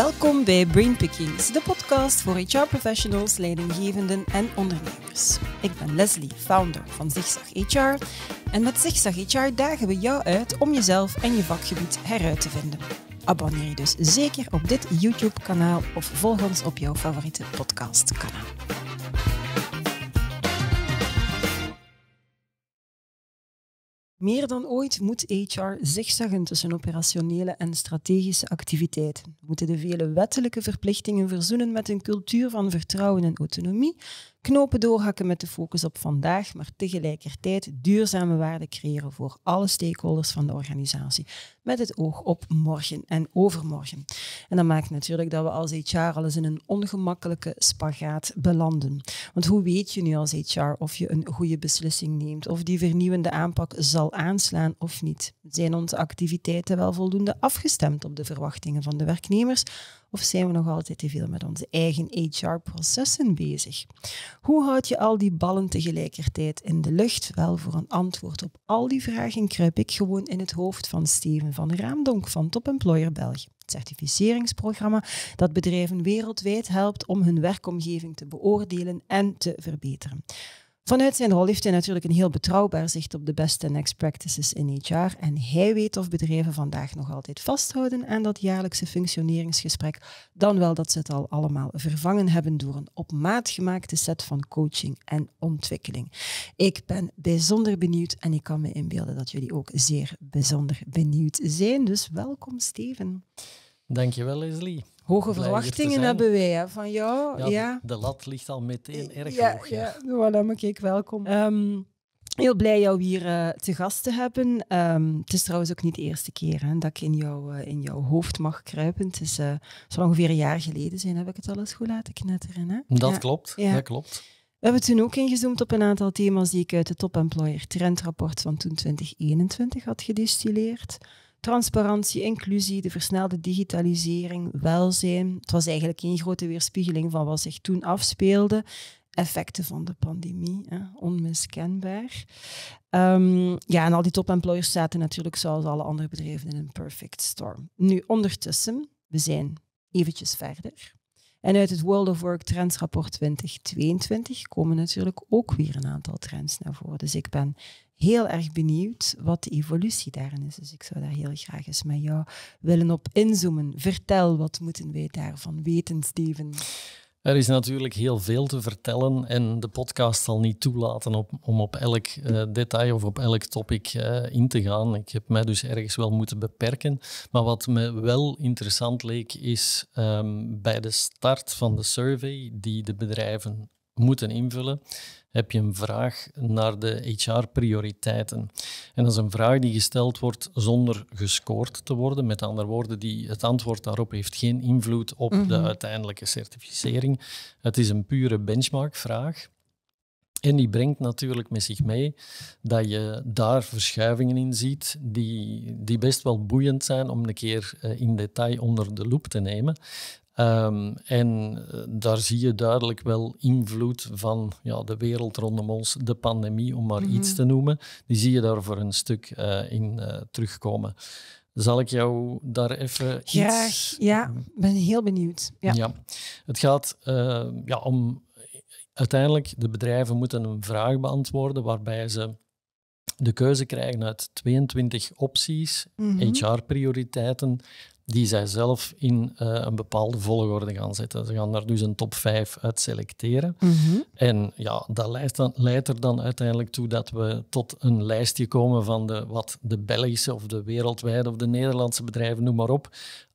Welkom bij Brain Pickings, de podcast voor HR-professionals, leidinggevenden en ondernemers. Ik ben Leslie, founder van Zigzag HR. En met Zigzag HR dagen we jou uit om jezelf en je vakgebied heruit te vinden. Abonneer je dus zeker op dit YouTube-kanaal of volg ons op jouw favoriete podcastkanaal. Meer dan ooit moet HR zigzaggen tussen operationele en strategische activiteiten. We moeten de vele wettelijke verplichtingen verzoenen met een cultuur van vertrouwen en autonomie, knopen doorhakken met de focus op vandaag, maar tegelijkertijd duurzame waarde creëren voor alle stakeholders van de organisatie, met het oog op morgen en overmorgen. En dat maakt natuurlijk dat we als HR al eens in een ongemakkelijke spagaat belanden. Want hoe weet je nu als HR of je een goede beslissing neemt, of die vernieuwende aanpak zal aanslaan of niet? Zijn onze activiteiten wel voldoende afgestemd op de verwachtingen van de werknemers? Of zijn we nog altijd te veel met onze eigen HR-processen bezig? Hoe houd je al die ballen tegelijkertijd in de lucht? Wel, voor een antwoord op al die vragen kruip ik gewoon in het hoofd van Steven van Raamdonk van Top Employer België. Certificeringsprogramma dat bedrijven wereldwijd helpt om hun werkomgeving te beoordelen en te verbeteren. Vanuit zijn rol heeft hij natuurlijk een heel betrouwbaar zicht op de beste next practices in HR. En hij weet of bedrijven vandaag nog altijd vasthouden aan dat jaarlijkse functioneringsgesprek, dan wel dat ze het al allemaal vervangen hebben door een op maat gemaakte set van coaching en ontwikkeling. Ik ben bijzonder benieuwd en ik kan me inbeelden dat jullie ook zeer bijzonder benieuwd zijn. Dus welkom, Steven. Dankjewel, Leslie. Hoge verwachtingen hebben wij hè, van jou. Ja, De lat ligt al meteen erg ja, hoog. Ja, voilà, maar kijk, welkom. Um, heel blij jou hier uh, te gast te hebben. Um, het is trouwens ook niet de eerste keer hè, dat ik in, jou, uh, in jouw hoofd mag kruipen. Het is uh, zal ongeveer een jaar geleden zijn, heb ik het al eens goed laten knetteren. Hè? Dat klopt, dat klopt. We hebben toen ook ingezoomd op een aantal thema's die ik uit het Top Employer Trendrapport van toen 2021 had gedistilleerd transparantie, inclusie, de versnelde digitalisering, welzijn. Het was eigenlijk een grote weerspiegeling van wat zich toen afspeelde. Effecten van de pandemie, hè, onmiskenbaar. Um, ja, en al die top-employers zaten natuurlijk zoals alle andere bedrijven in een perfect storm. Nu, ondertussen, we zijn eventjes verder. En uit het World of Work Trends rapport 2022 komen natuurlijk ook weer een aantal trends naar voren. Dus ik ben heel erg benieuwd wat de evolutie daarin is. Dus ik zou daar heel graag eens met jou willen op inzoomen. Vertel, wat moeten wij daarvan weten, Steven? Er is natuurlijk heel veel te vertellen en de podcast zal niet toelaten om op elk uh, detail of op elk topic uh, in te gaan. Ik heb mij dus ergens wel moeten beperken. Maar wat me wel interessant leek is um, bij de start van de survey die de bedrijven moeten invullen, heb je een vraag naar de HR-prioriteiten. En dat is een vraag die gesteld wordt zonder gescoord te worden. Met andere woorden, die, het antwoord daarop heeft geen invloed op de Mhm. uiteindelijke certificering. Het is een pure benchmark-vraag. En die brengt natuurlijk met zich mee dat je daar verschuivingen in ziet die, die best wel boeiend zijn om een keer uh, in detail onder de loep te nemen. Um, en uh, daar zie je duidelijk wel invloed van ja, de wereld rondom ons, de pandemie, om maar mm -hmm. iets te noemen. Die zie je daar voor een stuk uh, in uh, terugkomen. Zal ik jou daar even Graag, iets... ja. Ik ben heel benieuwd. Ja. ja. Het gaat uh, ja, om... Uiteindelijk, de bedrijven moeten een vraag beantwoorden waarbij ze de keuze krijgen uit 22 opties, mm -hmm. HR-prioriteiten, die zij zelf in uh, een bepaalde volgorde gaan zetten. Ze gaan daar dus een top 5 uit selecteren. Mm -hmm. En ja, dat leidt, dan, leidt, er dan uiteindelijk toe dat we tot een lijstje komen van de, wat de Belgische of de wereldwijde of de Nederlandse bedrijven, noem maar op,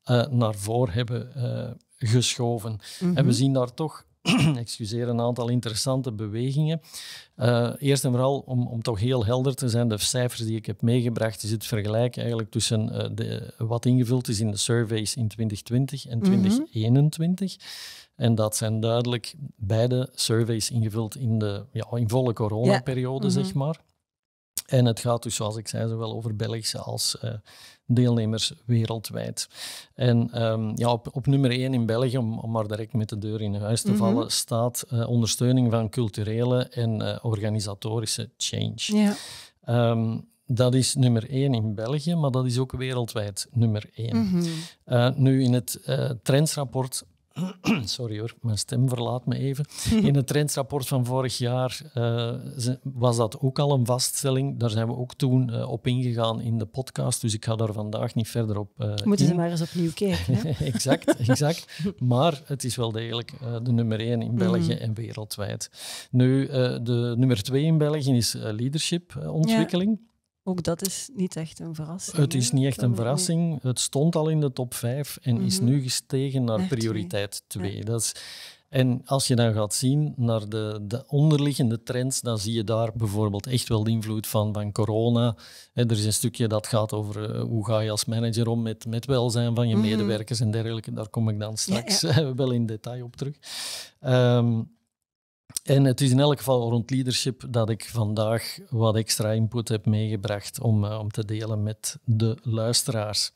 uh, naar voren hebben uh, geschoven. Mm -hmm. En we zien daar toch excuseer, een aantal interessante bewegingen. Uh, eerst en vooral, om, om toch heel helder te zijn, de cijfers die ik heb meegebracht, is het vergelijk eigenlijk tussen uh, de, wat ingevuld is in de surveys in 2020 en 2021. Mm -hmm. En dat zijn duidelijk beide surveys ingevuld in de ja, in volle coronaperiode, ja. zeg maar. En het gaat dus, zoals ik zei, zowel over Belgische als uh, deelnemers wereldwijd. En um, ja, op, op, nummer één in België, om, om, maar direct met de deur in huis te mm -hmm. vallen, staat uh, ondersteuning van culturele en uh, organisatorische change. Ja. Um, dat is nummer één in België, maar dat is ook wereldwijd nummer één. Mhm. Nu, in het trendsrapport Sorry hoor, mijn stem verlaat me even. In het trendsrapport van vorig jaar uh, was dat ook al een vaststelling. Daar zijn we ook toen uh, op ingegaan in de podcast, dus ik ga daar vandaag niet verder op uh, Moeten in. ze maar eens opnieuw kijken. exact, exact. Maar het is wel degelijk de nummer één in België mm. en wereldwijd. Nu, de nummer twee in België is leadership ontwikkeling. Ja. Ook dat is niet echt een verrassing. Het is niet echt een verrassing. Het stond al in de top 5 en is Mhm. nu gestegen naar Naar prioriteit twee. 2. Dat is, en als je dan gaat zien naar de, de onderliggende trends, dan zie je daar bijvoorbeeld echt wel de invloed van, van corona. Hè, er is een stukje dat gaat over eh, hoe ga je als manager om met, met welzijn van je Mhm. medewerkers en dergelijke. Daar kom ik dan straks ja. eh, wel in detail op terug. Ehm, en het is in elk geval rond leadership dat ik vandaag wat extra input heb meegebracht om, uh, om te delen met de luisteraars.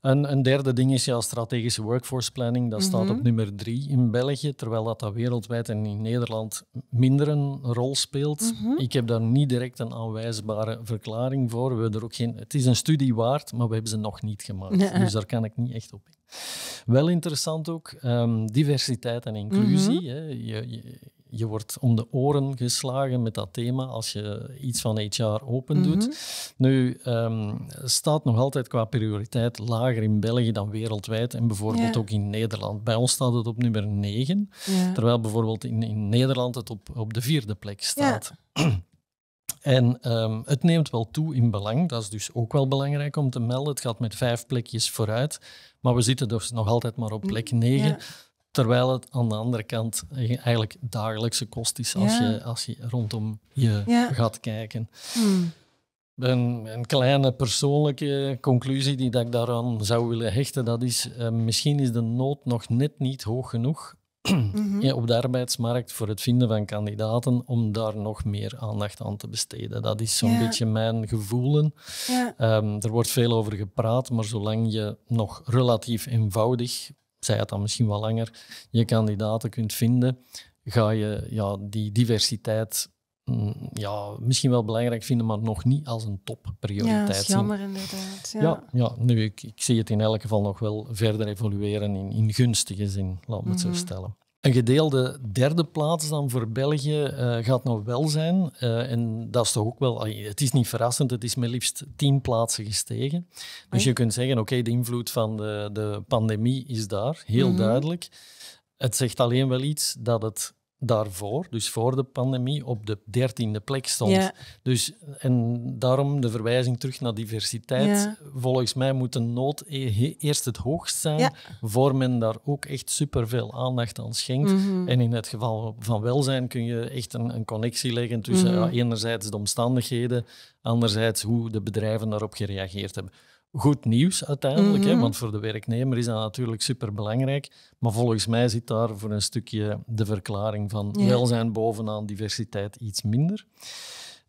En een derde ding is ja, strategische workforce planning. Dat mm -hmm. staat op nummer drie in België, terwijl dat, dat wereldwijd en in Nederland minder een rol speelt. Mm -hmm. Ik heb daar niet direct een aanwijsbare verklaring voor. We hebben er ook geen, het is een studie waard, maar we hebben ze nog niet gemaakt. Nee. Dus daar kan ik niet echt op in. Wel interessant ook, um, diversiteit en inclusie. Mhm. Mm -hmm. hè. Je, je, je wordt om de oren geslagen met dat thema als je iets van HR open Mhm. doet. Mm -hmm. Nu um, staat nog altijd qua prioriteit lager in België dan wereldwijd en bijvoorbeeld Ja. ook in Nederland. Bij ons staat het op nummer 9, Ja. terwijl bijvoorbeeld in, in Nederland het op, op de vierde plek staat. En um, het neemt wel toe in belang. Dat is dus ook wel belangrijk om te melden. Het gaat met vijf plekjes vooruit. Maar we zitten dus nog altijd maar op plek 9. Ja. Terwijl het aan de andere kant eigenlijk dagelijkse kost is als, Ja. je, als je rondom je Ja. gaat kijken. Hmm. Een, een, kleine persoonlijke conclusie die dat ik daaraan zou willen hechten, dat is uh, misschien is de nood nog net niet hoog genoeg Mhm. ja, op de arbeidsmarkt voor het vinden van kandidaten om daar nog meer aandacht aan te besteden. Dat is zo'n Ja. beetje mijn gevoelen. Ja. Um, er wordt veel over gepraat, maar zolang je nog relatief eenvoudig, zij het dan misschien wel langer, je kandidaten kunt vinden, ga je ja, die diversiteit mm, ja, misschien wel belangrijk vinden, maar nog niet als een ja, topprioriteit dat is zien. jammer inderdaad. Ja. Ja, ja nu, ik, ik zie het in elk geval nog wel verder evolueren in, in gunstige zin, laat me het Mhm. zo stellen. Een gedeelde derde plaats dan voor België eh, gaat nog wel zijn. eh, en dat is toch ook wel... Het is niet verrassend, het is met liefst tien plaatsen gestegen. Dus je kunt zeggen, oké, de invloed van de, de pandemie is daar, heel Mhm. duidelijk. Het zegt alleen wel iets dat het daarvoor, dus voor de pandemie, op de dertiende plek stond. Ja. Dus, en daarom de verwijzing terug naar diversiteit. Ja. Volgens mij moet de nood e- eerst het hoogst zijn, Ja. voor men daar ook echt superveel aandacht aan schenkt. Mhm. En in het geval van welzijn kun je echt een, een connectie leggen tussen Mhm. enerzijds de omstandigheden, anderzijds hoe de bedrijven daarop gereageerd hebben. Goed nieuws uiteindelijk, hè, Mhm. want voor de werknemer is dat natuurlijk superbelangrijk. Maar volgens mij zit daar voor een stukje de verklaring van Ja. welzijn bovenaan diversiteit iets minder.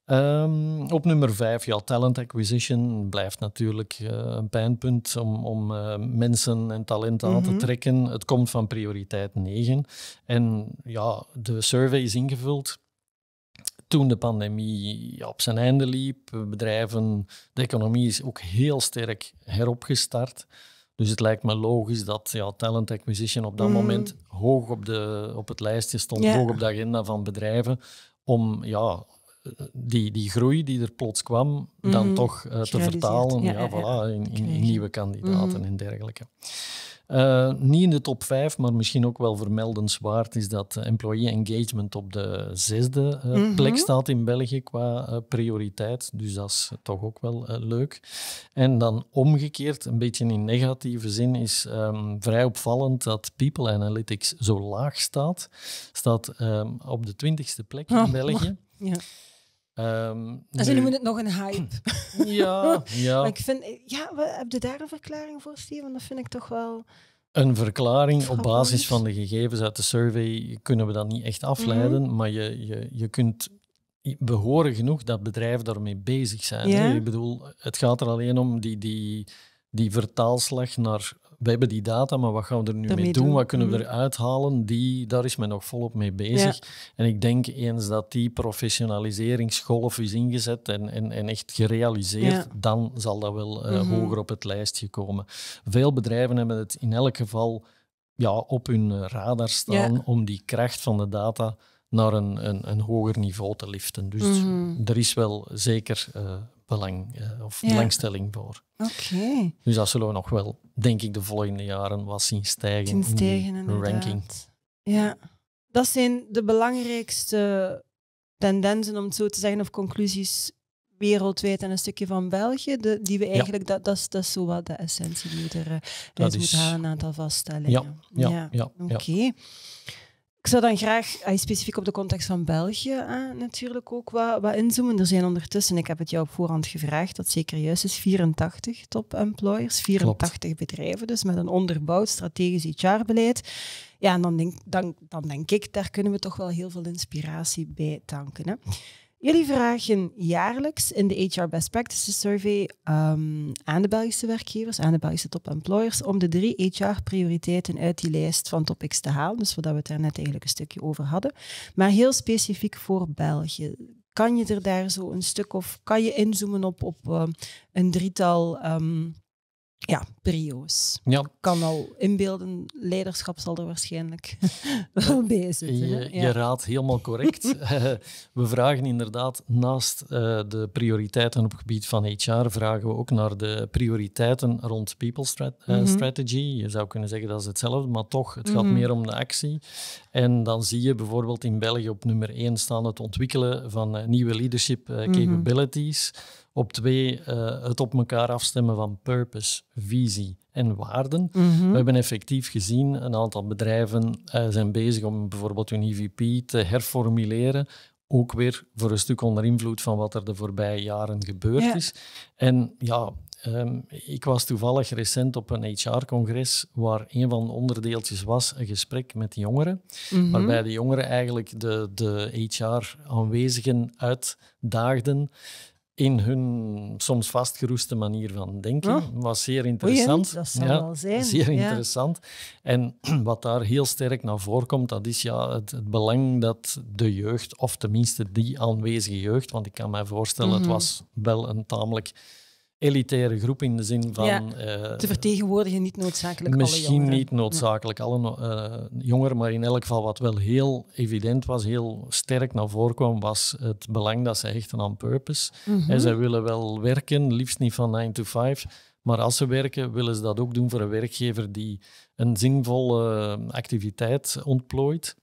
Ehm, op nummer vijf, ja, talent acquisition blijft natuurlijk eh, een pijnpunt om, om eh, mensen en talent aan te Mhm. trekken. Het komt van prioriteit 9. En ja, de survey is ingevuld toen de pandemie op zijn einde liep. Bedrijven, de economie is ook heel sterk heropgestart. Dus het lijkt me logisch dat ja, talent acquisition op dat Mhm. moment hoog op, de, op het lijstje stond, hoog op de agenda van bedrijven, om ja, die, die groei die er plots kwam, dan Mhm. toch eh, te vertalen Ja, ja, ja, ja. Voilà, in, in, in Krijgen. nieuwe kandidaten Mhm. en dergelijke. Eh, niet in de top 5, maar misschien ook wel vermeldenswaard is dat eh, employee engagement op de zesde eh, Mhm. plek staat in België qua prioriteit. Dus dat is toch ook wel leuk. En dan omgekeerd, een beetje in negatieve zin, is ehm, vrij opvallend dat People Analytics zo laag staat. Staat ehm, op de twintigste plek in Oh, België. Ja. Ehm, En ze nu- noemen het nog een hype. ja, ja. Maar ik vind, ja, we- heb je daar een verklaring voor, Steven? Dat vind ik toch wel. Een verklaring op basis van de gegevens uit de survey kunnen we dat niet echt afleiden, Mhm. maar je, je, je kunt. We horen genoeg dat bedrijven daarmee bezig zijn. Ja. Ik bedoel, het gaat er alleen om die, die, die vertaalslag naar we hebben die data, maar wat gaan we er nu mee doen? Wat kunnen we mhm. eruit halen? Die, daar is men nog volop mee bezig. En ik denk eens dat die professionaliseringsgolf is ingezet en, en, en echt gerealiseerd, dan zal dat wel uh, hoger op het lijstje komen. Veel bedrijven hebben het in elk geval ja, op hun radar staan om die kracht van de data naar een, een, een hoger niveau te liften. Dus mhm. er is wel zeker uh, belang uh, of belangstelling voor. Oké. Dus dat zullen we nog wel, denk ik, de volgende jaren wat zien stijgen, zien stijgen in de ranking. Ja, dat zijn de belangrijkste tendensen, om het zo te zeggen, of conclusies wereldwijd en een stukje van België, de, die we eigenlijk, dat, dat, is, dat is zo wat de essentie die we er uh, moeten halen, een aantal vaststellingen. Ja, ja, ja. Oké. Ik zou dan graag specifiek op de context van België natuurlijk ook wat, wat inzoomen. Er zijn ondertussen, ik heb het jou op voorhand gevraagd, dat zeker juist is, 84 top employers, 84 bedrijven, dus met een onderbouwd strategisch HR-beleid. Ja, en dan denk, dan, dan denk ik, daar kunnen we toch wel heel veel inspiratie bij tanken. Hè. Jullie vragen jaarlijks in de HR Best Practices Survey um, aan de Belgische werkgevers, aan de Belgische top-employers, om de drie HR-prioriteiten uit die lijst van topics te halen. Dus wat we het daar net eigenlijk een stukje over hadden. Maar heel specifiek voor België. Kan je er daar zo een stuk of kan je inzoomen op, op uh, een drietal um, ja, prio's. Ja. kan al inbeelden, leiderschap zal er waarschijnlijk wel bij zitten. Je, je raadt helemaal correct. we vragen inderdaad naast uh, de prioriteiten op het gebied van HR, vragen we ook naar de prioriteiten rond people strat uh, mm -hmm. strategy. Je zou kunnen zeggen dat is hetzelfde, maar toch, het gaat mm -hmm. meer om de actie. En dan zie je bijvoorbeeld in België op nummer 1 staan het ontwikkelen van nieuwe leadership mhm. capabilities. Mm -hmm. Op twee, uh, het op elkaar afstemmen van purpose, visie en waarden. Mhm. We hebben effectief gezien, een aantal bedrijven uh, zijn bezig om bijvoorbeeld hun EVP te herformuleren. Ook weer voor een stuk onder invloed van wat er de voorbije jaren gebeurd is. En ja, um, ik was toevallig recent op een HR-congres waar een van de onderdeeltjes was een gesprek met jongeren, mm waarbij de jongeren eigenlijk de, de HR-aanwezigen uitdaagden in hun soms vastgeroeste manier van denken. Oh. was zeer interessant. dat zal ja, wel zijn. Zeer interessant. En wat daar heel sterk naar voren komt, dat is ja, het, het, belang dat de jeugd, of tenminste die aanwezige jeugd, want ik kan me voorstellen, het mhm. was wel een tamelijk elitaire groep in de zin van... Ja, uh, te vertegenwoordigen niet noodzakelijk Misschien alle jongeren. niet noodzakelijk alle uh, jongeren, maar in elk geval wat wel heel evident was, heel sterk naar voren kwam, was het belang dat ze hechten aan purpose. Mm En zij willen wel werken, liefst niet van 9 to 5, maar als ze werken, willen ze dat ook doen voor een werkgever die een zinvolle activiteit ontplooit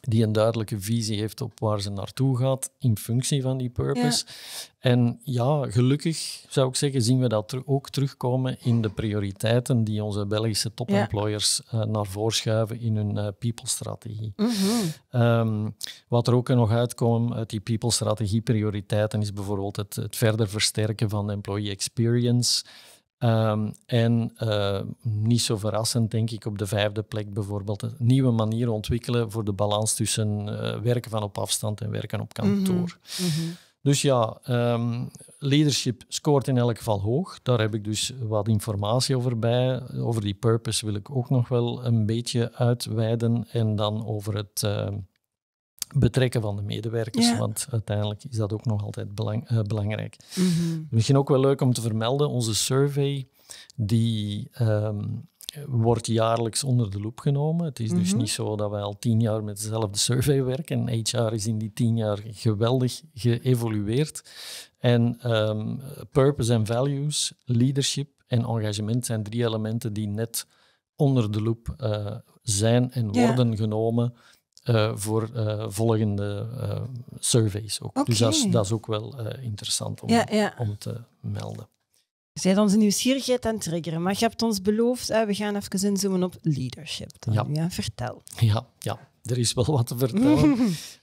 die een duidelijke visie heeft op waar ze naartoe gaat in functie van die purpose. En ja, gelukkig zou ik zeggen, zien we dat ook terugkomen in de prioriteiten die onze Belgische topemployers ja. uh, naar voren schuiven in hun uh, people-strategie. Mm -hmm. wat er ook nog uitkomt uit die people-strategie prioriteiten is bijvoorbeeld het, het verder versterken van de employee experience. Ehm, en uh, niet zo verrassend, denk ik, op de vijfde plek bijvoorbeeld een nieuwe manieren ontwikkelen voor de balans tussen uh, werken van op afstand en werken op kantoor. Mm -hmm. Dus ja, um, leadership scoort in elk geval hoog. Daar heb ik dus wat informatie over bij. Over die purpose wil ik ook nog wel een beetje uitweiden. En dan over het uh, betrekken van de medewerkers, want uiteindelijk is dat ook nog altijd belang, uh, belangrijk. Mm -hmm. Misschien ook wel leuk om te vermelden, onze survey die um, wordt jaarlijks onder de loep genomen. Het is dus mhm. niet zo dat wij al tien jaar met dezelfde survey werken. HR is in die tien jaar geweldig geëvolueerd. En um, purpose en values, leadership en engagement zijn drie elementen die net onder de loep uh, zijn en worden genomen uh, voor uh, volgende uh, surveys ook. Okay. Dus dat is, dat is, ook wel interessant om, ja, ja. om te melden. Je bent onze nieuwsgierigheid aan het triggeren, maar je hebt ons beloofd, we gaan even inzoomen op leadership. Dan. Ja. vertel. Ja, ja, er is wel wat te vertellen.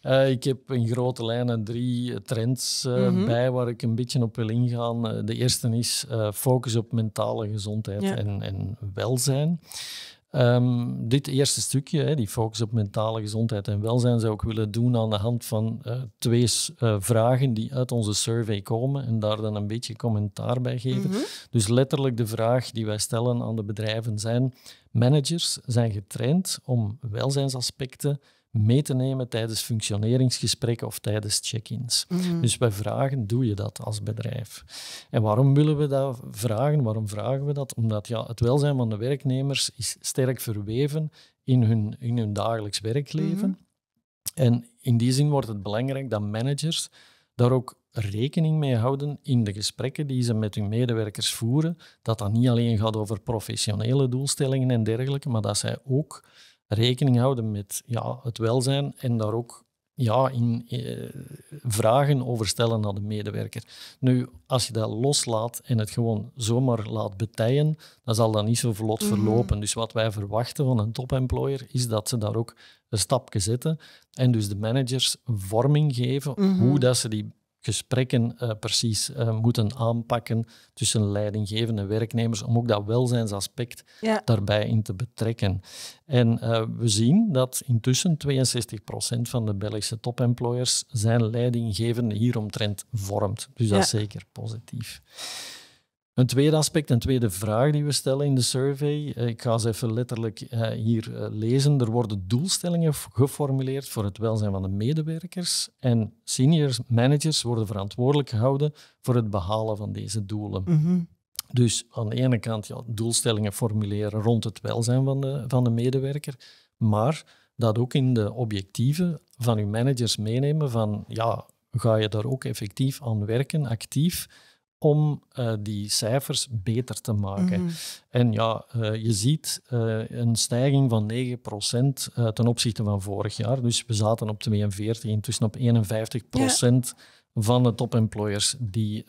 uh, ik heb in grote lijnen drie trends uh, mm -hmm. bij waar ik een beetje op wil ingaan. Uh, de eerste is focus op mentale gezondheid ja. en, en welzijn. Ehm, dit eerste stukje, hè, die focus op mentale gezondheid en welzijn, zou ik willen doen aan de hand van uh, twee uh, vragen die uit onze survey komen en daar dan een beetje commentaar bij geven. Mhm. Dus letterlijk de vraag die wij stellen aan de bedrijven zijn: managers zijn getraind om welzijnsaspecten mee te nemen tijdens functioneringsgesprekken of tijdens check-ins. Mhm. Dus wij vragen, doe je dat als bedrijf? En waarom willen we dat vragen? Waarom vragen we dat? Omdat ja, het welzijn van de werknemers is sterk verweven in hun, in hun dagelijks werkleven. Mhm. En in die zin wordt het belangrijk dat managers daar ook rekening mee houden in de gesprekken die ze met hun medewerkers voeren, dat dat niet alleen gaat over professionele doelstellingen en dergelijke, maar dat zij ook rekening houden met ja, het welzijn en daar ook ja, in, eh, vragen over stellen naar de medewerker. Nu, als je dat loslaat en het gewoon zomaar laat betijen, dan zal dat niet zo vlot mhm. verlopen. Dus wat wij verwachten van een topemployer is dat ze daar ook een stapje zetten en dus de managers vorming geven mhm. hoe dat ze die gesprekken uh, precies uh, moeten aanpakken tussen leidinggevende werknemers, om ook dat welzijnsaspect daarbij in te betrekken. En uh, we zien dat intussen 62% van de Belgische topemployers zijn leidinggevende hieromtrent vormt. Dus dat is zeker positief. Een tweede aspect, een tweede vraag die we stellen in de survey. Eh, ik ga ze even letterlijk eh, hier eh, lezen. Er worden doelstellingen geformuleerd voor het welzijn van de medewerkers. En senior managers worden verantwoordelijk gehouden voor het behalen van deze doelen. Mhm. Dus aan de ene kant ja, doelstellingen formuleren rond het welzijn van de, van de medewerker, maar dat ook in de objectieven van uw managers meenemen van ja, ga je daar ook effectief aan werken, actief, om uh, die cijfers beter te maken. Mm. En ja, uh, je ziet uh, een stijging van 9% ten opzichte van vorig jaar. Dus we zaten op 42, intussen op 51% ja. van de topemployers die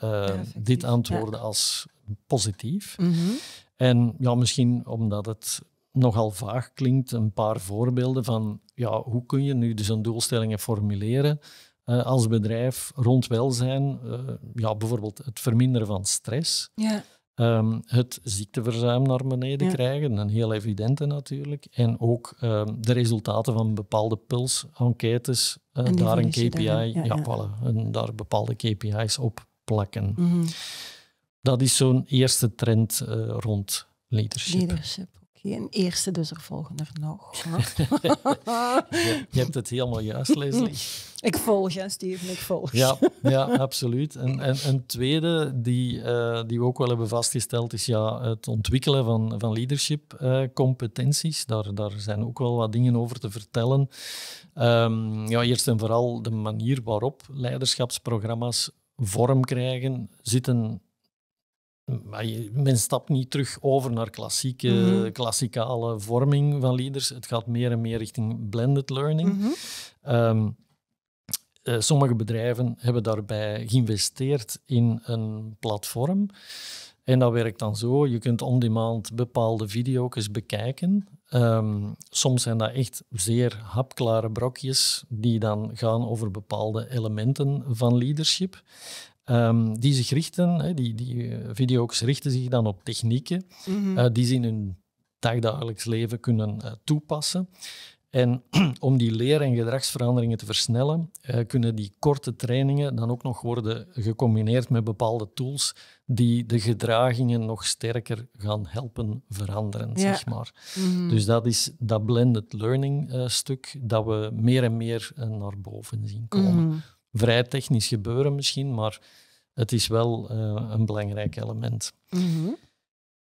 dit antwoorden ja. als positief. Mm -hmm. En ja, misschien omdat het nogal vaag klinkt, een paar voorbeelden van ja, hoe kun je nu dus een doelstellingen formuleren uh, als bedrijf rond welzijn. Uh, ja, bijvoorbeeld het verminderen van stress. Ja. Um, het ziekteverzuim naar beneden krijgen, een heel evidente natuurlijk. En ook um, de resultaten van bepaalde puls-enquêtes, uh, daar een KPI, ja, ja, Voilà, en daar bepaalde KPI's op plakken. Mm -hmm. Dat is zo'n eerste trend rond leadership. leadership geen eerste, dus er volgen er nog. je, je, hebt het helemaal juist, Leslie. Ik volg, hè, Steven, ik volg. Ja, ja absoluut. En, en een tweede die, uh, die we ook wel hebben vastgesteld is ja, het ontwikkelen van, van leadership-competenties. Uh, daar, daar zijn ook wel wat dingen over te vertellen. Um, ja, eerst en vooral de manier waarop leiderschapsprogramma's vorm krijgen, zitten maar men stapt niet terug over naar klassieke, mm klassikale vorming van leaders. Het gaat meer en meer richting blended learning. Mhm. Ehm, eh, sommige bedrijven hebben daarbij geïnvesteerd in een platform. En dat werkt dan zo: je kunt on-demand bepaalde video's bekijken. Ehm, soms zijn dat echt zeer hapklare brokjes die dan gaan over bepaalde elementen van leadership. Um, die zich richten, die, die eh, video's richten zich dan op technieken mm die ze in hun dagdagelijks leven kunnen uh, toepassen. En om die leer- en gedragsveranderingen te versnellen, uh, kunnen die korte trainingen dan ook nog worden gecombineerd met bepaalde tools die de gedragingen nog sterker gaan helpen veranderen, zeg maar. Mhm. Dus dat is dat blended learning stuk dat we meer en meer naar boven zien komen. Mhm vrij technisch gebeuren misschien, maar het is wel uh, een belangrijk element. Mm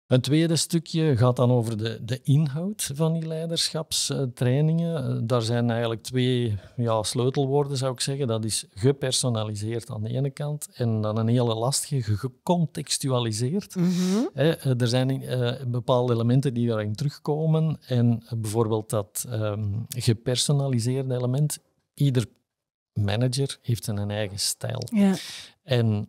Een tweede stukje gaat dan over de, de inhoud van die leiderschapstrainingen. Eh, daar zijn eigenlijk twee ja, sleutelwoorden, zou ik zeggen. Dat is gepersonaliseerd aan de ene kant en dan een hele lastige, gecontextualiseerd. Mm er zijn bepaalde elementen die daarin terugkomen en bijvoorbeeld dat um, gepersonaliseerde element. Ieder manager heeft een eigen stijl. Ja. En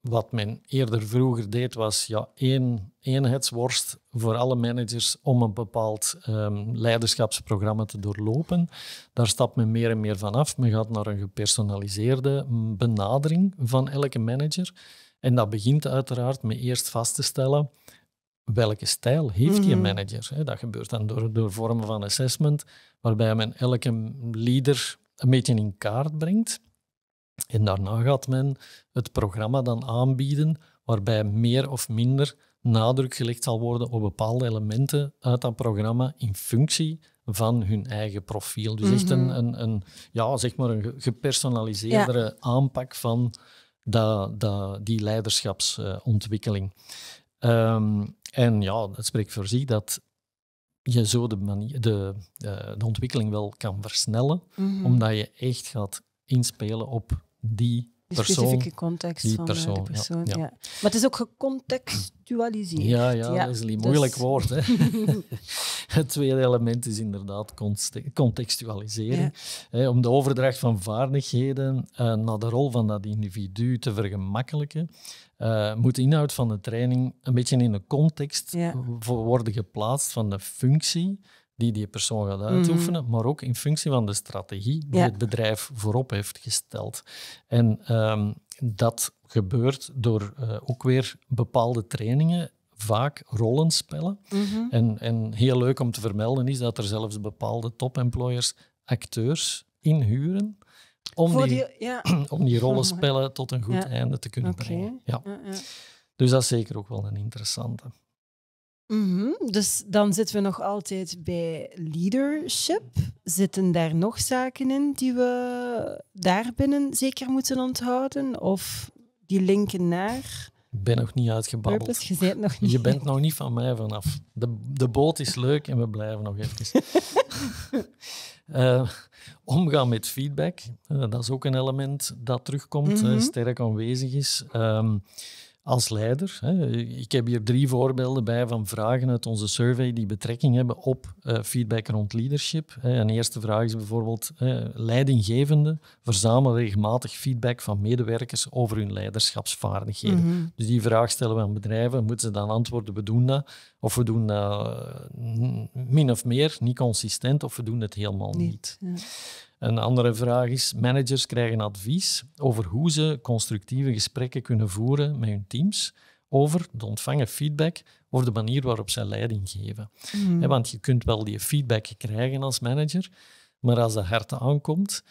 wat men eerder vroeger deed, was ja, één eenheidsworst voor alle managers om een bepaald um, leiderschapsprogramma te doorlopen. Daar stapt men meer en meer van af. Men gaat naar een gepersonaliseerde benadering van elke manager. En dat begint uiteraard met eerst vast te stellen welke stijl heeft die Mhm. manager? Hè? Dat gebeurt dan door, door vormen van assessment, waarbij men elke leader een beetje in kaart brengt. En daarna gaat men het programma dan aanbieden, waarbij meer of minder nadruk gelegd zal worden op bepaalde elementen uit dat programma in functie van hun eigen profiel. Dus echt een, Mhm. een, een, ja, zeg maar een ge- gepersonaliseerdere aanpak van dat, dat, die leiderschapsontwikkeling. Ehm, en ja, het spreekt voor zich dat je zo de, manier, de, eh, de ontwikkeling wel kan versnellen, Mhm. omdat je echt gaat inspelen op die Specifieke context die van eh, persoon, de persoon. Ja, ja. Maar het is ook gecontextualiseerd. Ja, ja, Ja, Leslie, dus- moeilijk woord. Hè? Het tweede element is inderdaad contextualisering. Hè, om de overdracht van vaardigheden eh, naar de rol van dat individu te vergemakkelijken, eh, moet de inhoud van de training een beetje in de context worden geplaatst van de functie die die persoon gaat uitoefenen, maar ook in functie van de strategie die Mhm. Ja. het bedrijf voorop heeft gesteld. En ehm, dat gebeurt door eh, ook weer bepaalde trainingen, vaak rollenspellen. Mhm. En, en heel leuk om te vermelden is dat er zelfs bepaalde top-employers acteurs inhuren om Voor die, die, ja. om die rollenspellen tot een goed Ja. einde te kunnen brengen. Ja. Ja, ja. Dus dat is zeker ook wel een interessante. Mhm. Dus dan zitten we nog altijd bij leadership. Zitten daar nog zaken in die we daarbinnen zeker moeten onthouden? Of die linken naar Ik ben nog niet uitgebabbeld. purpose? Je bent nog niet. Je bent nog niet van mij vanaf. De, de boot is leuk en we blijven nog even. Eh, omgaan met feedback, eh, dat is ook een element dat terugkomt, Mhm. sterk aanwezig is. Ehm, als leider, hè, ik heb hier drie voorbeelden bij van vragen uit onze survey die betrekking hebben op eh, feedback rond leadership. Hè. Een eerste vraag is bijvoorbeeld, eh, leidinggevenden verzamelen regelmatig feedback van medewerkers over hun leiderschapsvaardigheden. Mhm. Dus die vraag stellen we aan bedrijven. Moeten ze dan antwoorden, we doen dat. Of we doen dat eh, min of meer, niet consistent, of we doen het helemaal niet. Ja. Een andere vraag is, managers krijgen advies over hoe ze constructieve gesprekken kunnen voeren met hun teams over de ontvangen feedback of de manier waarop zij leiding geven. Hè, want je kunt wel die feedback krijgen als manager, maar als de hart aankomt,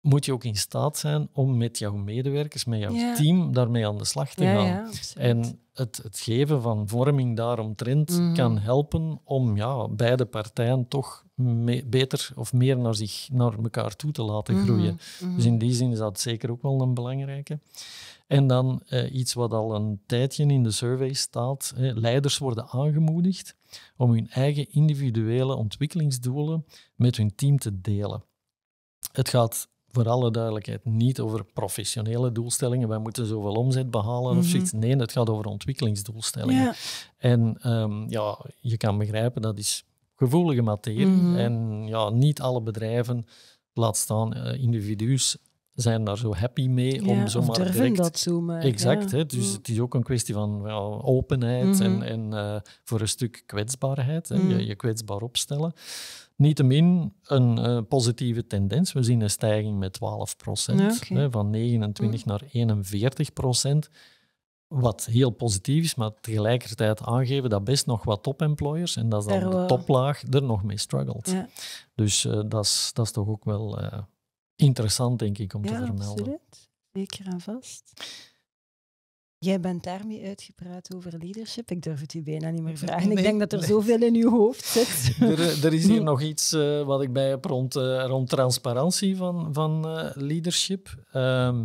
moet je ook in staat zijn om met jouw medewerkers, met jouw Ja. team, daarmee aan de slag te gaan. ja. En het, het geven van vorming daaromtrent Mhm. kan helpen om ja, beide partijen toch beter of meer naar, zich, naar elkaar toe te laten Mhm, groeien. mhm. Dus in die zin is dat zeker ook wel een belangrijke. En dan eh, iets wat al een tijdje in de survey staat. eh, leiders worden aangemoedigd om hun eigen individuele ontwikkelingsdoelen met hun team te delen. Het gaat voor alle duidelijkheid niet over professionele doelstellingen. Wij moeten zoveel omzet behalen of Mhm. zoiets. Nee, het gaat over ontwikkelingsdoelstellingen. Ja. En ehm, ja, je kan begrijpen, dat is gevoelige materie. Mhm. En ja, niet alle bedrijven, laat staan eh, individu's, zijn daar zo happy mee Ja, om zomaar durven direct... dat zo maar. Exact, ja. hè? dus Mm. het is ook een kwestie van ja, openheid en, Mhm. en eh, voor een stuk kwetsbaarheid, hè? Mm. Je, je kwetsbaar opstellen. Niettemin een eh, positieve tendens. We zien een stijging met 12 procent. Mm. van 29 naar 41 procent. Wat heel positief is, maar tegelijkertijd aangeven dat best nog wat top-employers, en dat is dan de toplaag, er nog mee struggelt. Ja. Dus eh, dat is dat is toch ook wel eh, interessant, denk ik, om te vermelden. absoluut. Zeker en vast. Jij bent daarmee uitgepraat over leadership. Ik durf het u bijna niet meer vragen. Ik denk dat er nee. zoveel in uw hoofd zit. er, er is hier nog iets eh, wat ik bij heb rond, eh, rond transparantie van, van eh, leadership. Ehm,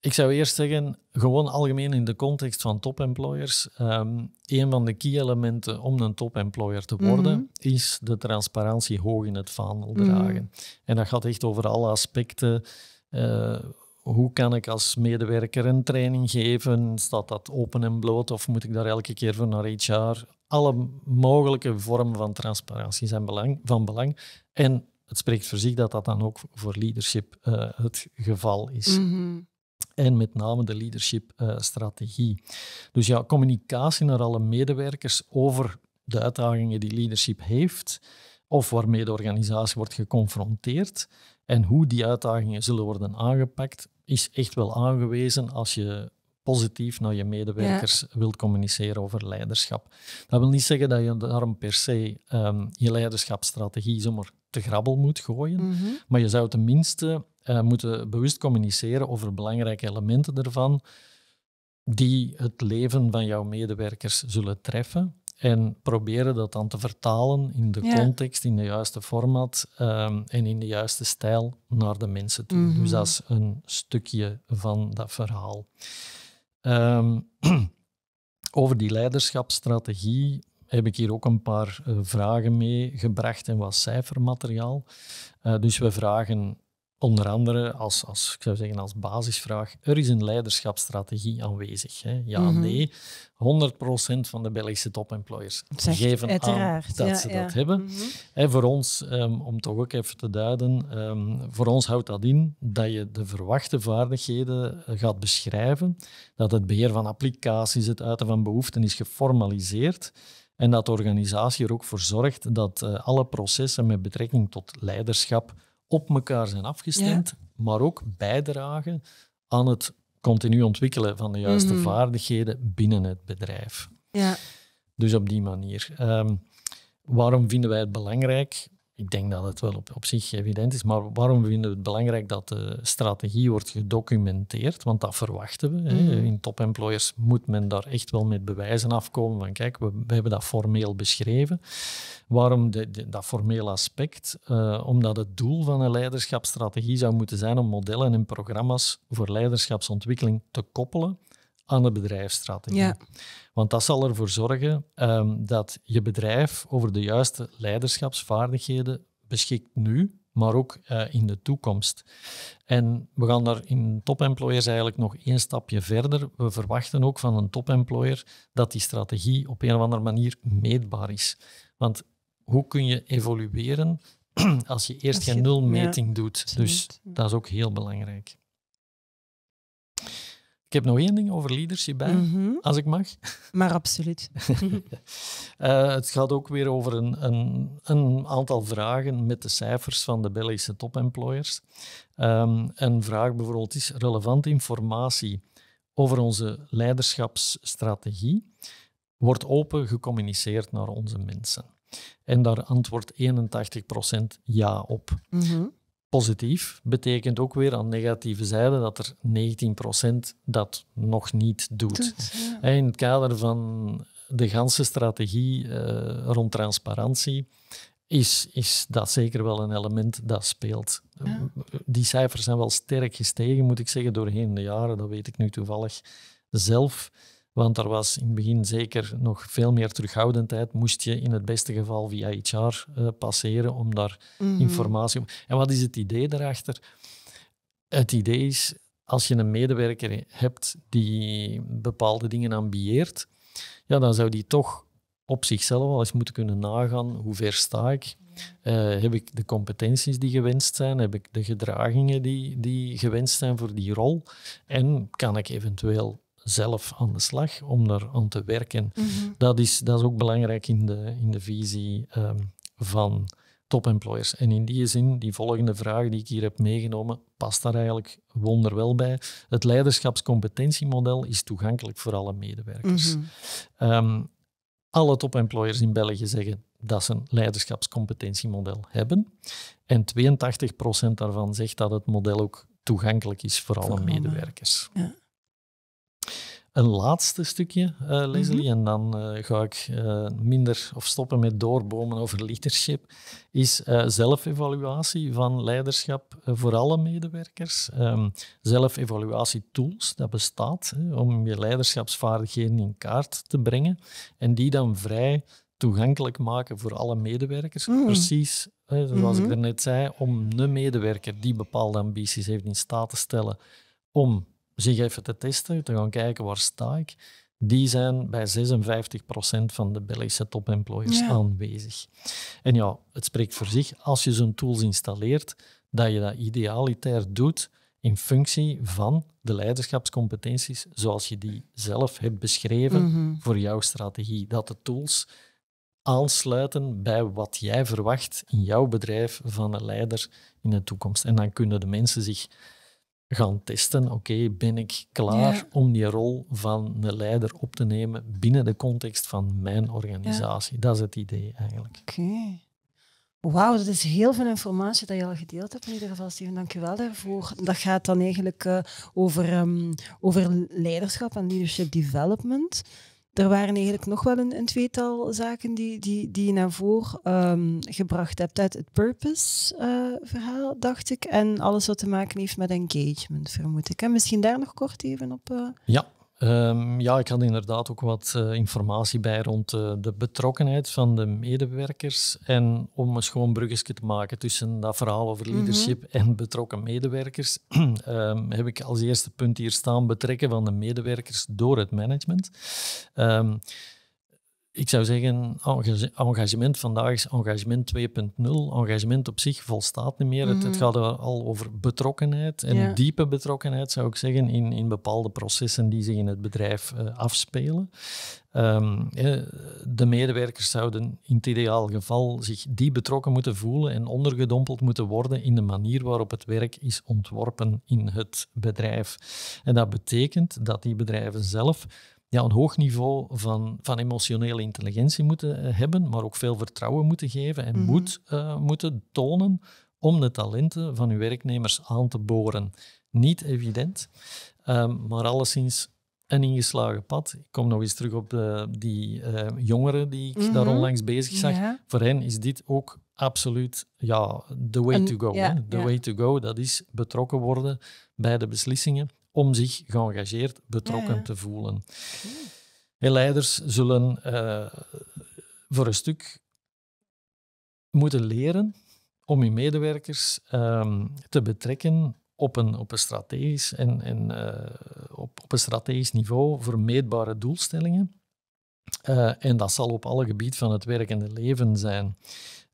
ik zou eerst zeggen, gewoon algemeen in de context van top-employers. ehm, een van de key-elementen om een top-employer te worden, Mhm. is de transparantie hoog in het vaandel Mhm. dragen. En dat gaat echt over alle aspecten. Eh, hoe kan ik als medewerker een training geven? Staat dat open en bloot of moet ik daar elke keer voor naar HR? Alle mogelijke vormen van transparantie zijn belang, van belang. En het spreekt voor zich dat dat dan ook voor leadership eh, het geval is. Mhm. En met name de leadership-strategie. dus ja, communicatie naar alle medewerkers over de uitdagingen die leadership heeft, of waarmee de organisatie wordt geconfronteerd, en hoe die uitdagingen zullen worden aangepakt, is echt wel aangewezen als je positief naar je medewerkers wilt communiceren over leiderschap. Dat wil niet zeggen dat je daarom per se um, je leiderschapsstrategie zomaar te grabbel moet gooien, Mhm. maar je zou tenminste uh, moeten bewust communiceren over belangrijke elementen ervan die het leven van jouw medewerkers zullen treffen. En proberen dat dan te vertalen in de Ja. context, in de juiste format ehm, en in de juiste stijl naar de mensen toe. Mhm. Dus dat is een stukje van dat verhaal. Ehm, over die leiderschapsstrategie heb ik hier ook een paar eh, vragen meegebracht en wat cijfermateriaal. Eh, dus we vragen onder andere als, als, ik zou zeggen als basisvraag, er is een leiderschapsstrategie aanwezig. Hè? Ja, Mhm. nee. 100% van de Belgische topemployers Zegt geven aan dat ja, ze ja. dat hebben. Mhm. En voor ons, ehm, om toch ook even te duiden, ehm, voor ons houdt dat in dat je de verwachte vaardigheden eh, gaat beschrijven, dat het beheer van applicaties, het uiten van behoeften is geformaliseerd en dat de organisatie er ook voor zorgt dat eh, alle processen met betrekking tot leiderschap op elkaar zijn afgestemd, maar ook bijdragen aan het continu ontwikkelen van de juiste Mhm. vaardigheden binnen het bedrijf. Ja. Dus op die manier. Ehm, waarom vinden wij het belangrijk? Ik denk dat het wel op, op zich evident is, maar waarom vinden we het belangrijk dat de strategie wordt gedocumenteerd? Want dat verwachten we. hè. Mhm. In top-employers moet men daar echt wel met bewijzen afkomen van kijk, we, we hebben dat formeel beschreven. Waarom de, de- dat formeel aspect? Eh, omdat het doel van een leiderschapsstrategie zou moeten zijn om modellen en programma's voor leiderschapsontwikkeling te koppelen aan de bedrijfsstrategie. Ja. Want dat zal ervoor zorgen ehm, dat je bedrijf over de juiste leiderschapsvaardigheden beschikt nu, maar ook eh, in de toekomst. En we gaan daar in topemployers eigenlijk nog één stapje verder. We verwachten ook van een topemployer dat die strategie op een of andere manier meetbaar is. Want hoe kun je evolueren als je eerst Als je- geen ja, nulmeting doet? Dus dat is ook heel belangrijk. Ik heb nog één ding over leadership bij, Mhm. als ik mag. Maar absoluut. Eh, het gaat ook weer over een, een, een aantal vragen met de cijfers van de Belgische topemployers. Ehm een vraag bijvoorbeeld is relevante informatie over onze leiderschapsstrategie wordt open gecommuniceerd naar onze mensen. En daar antwoordt 81% ja op. Mhm. Positief betekent ook weer aan negatieve zijde dat er 19% dat nog niet doet. Ja. In het kader van de ganse strategie eh, rond transparantie is, is dat zeker wel een element dat speelt. Ja. Die cijfers zijn wel sterk gestegen, moet ik zeggen, doorheen de jaren. Dat weet ik nu toevallig zelf. Want er was in het begin zeker nog veel meer terughoudendheid. Moest je in het beste geval via HR eh, passeren om daar Mhm. informatie. En wat is het idee daarachter? Het idee is, als je een medewerker hebt die bepaalde dingen ambieert, ja, dan zou die toch op zichzelf al eens moeten kunnen nagaan hoe ver sta ik. Eh, heb ik de competenties die gewenst zijn? Heb ik de gedragingen die, die gewenst zijn voor die rol? En kan ik eventueel zelf aan de slag om daar aan te werken? Mhm. Dat is, dat is ook belangrijk in de, in de visie ehm, van topemployers. En in die zin, die volgende vraag die ik hier heb meegenomen, past daar eigenlijk wonderwel bij. Het leiderschapscompetentiemodel is toegankelijk voor alle medewerkers. Mhm. Ehm, alle topemployers in België zeggen dat ze een leiderschapscompetentiemodel hebben. En 82% daarvan zegt dat het model ook toegankelijk is voor alle Voor alle. medewerkers. Ja. Een laatste stukje, eh, Leslie, Mhm. en dan eh, ga ik eh, minder of stoppen met doorbomen over leadership, is zelfevaluatie van leiderschap voor alle medewerkers. Ehm zelfevaluatietools, dat bestaat hè, om je leiderschapsvaardigheden in kaart te brengen en die dan vrij toegankelijk maken voor alle medewerkers. Mm. Precies, hè, zoals Mhm. ik daarnet zei, om een medewerker die bepaalde ambities heeft in staat te stellen om zich even te testen, te gaan kijken waar sta ik. Die zijn bij 56% van de Belgische topemployers Ja. aanwezig. En ja, het spreekt voor zich, als je zo'n tools installeert, dat je dat idealitair doet in functie van de leiderschapscompetenties zoals je die zelf hebt beschreven Mhm. voor jouw strategie. Dat de tools aansluiten bij wat jij verwacht in jouw bedrijf van een leider in de toekomst. En dan kunnen de mensen zich gaan testen. Oké, ben ik klaar om die rol van een leider op te nemen binnen de context van mijn organisatie? Dat is het idee eigenlijk. Oké. Wauw, dat is heel veel informatie dat je al gedeeld hebt in ieder geval, Steven. Dank je wel daarvoor. Dat gaat dan eigenlijk uh, over, um, over leiderschap en leadership development. Er waren eigenlijk nog wel een, een tweetal zaken die, die, die je naar voren um, gebracht hebt uit het purpose-verhaal, uh, dacht ik. En alles wat te maken heeft met engagement, vermoed ik. En misschien daar nog kort even op. Uh... Ja, Um, ja, ik had inderdaad ook wat uh, informatie bij rond uh, de betrokkenheid van de medewerkers. En om een schoon bruggetje te maken tussen dat verhaal over mhm. leadership mm -hmm. en betrokken medewerkers, um, heb ik als eerste punt hier staan betrekken van de medewerkers door het management. Um, ik zou zeggen, engagement vandaag is engagement 2.0. Engagement op zich volstaat niet meer. het, het, mhm. gaat al over betrokkenheid en diepe betrokkenheid, zou ik zeggen, in, in bepaalde processen die zich in het bedrijf uh, afspelen. Um, de medewerkers zouden in het ideaal geval zich die betrokken moeten voelen en ondergedompeld moeten worden in de manier waarop het werk is ontworpen in het bedrijf. En dat betekent dat die bedrijven zelf ja, een hoog niveau van, van emotionele intelligentie moeten eh, hebben, maar ook veel vertrouwen moeten geven en mm moed uh, moeten tonen om de talenten van uw werknemers aan te boren. Niet evident, um, maar alleszins een ingeslagen pad. Ik kom nog eens terug op de, die uh, jongeren die ik daar mhm. onlangs bezig zag. Voor hen is dit ook absoluut ja, the way to go. Ja, The way to go, dat is betrokken worden bij de beslissingen om zich geëngageerd, betrokken te voelen. En leiders zullen uh, voor een stuk moeten leren om hun medewerkers um, te betrekken op een, op een strategisch en, en uh, op, op een strategisch niveau voor meetbare doelstellingen. Uh, en dat zal op alle gebieden van het werkende leven zijn.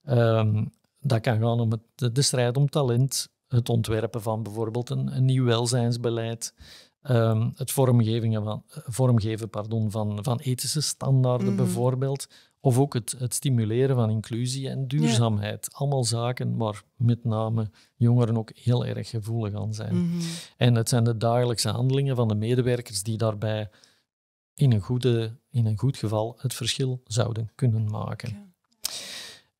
Um, dat kan gaan om het, de, de strijd om talent, het ontwerpen van bijvoorbeeld een, een nieuw welzijnsbeleid, um, het vormgeven, van, vormgeven pardon, van, van ethische standaarden mhm. bijvoorbeeld, of ook het, het, stimuleren van inclusie en duurzaamheid. Allemaal zaken waar met name jongeren ook heel erg gevoelig aan zijn. Mhm. En het zijn de dagelijkse handelingen van de medewerkers die daarbij in een, goede, in een goed geval het verschil zouden kunnen maken.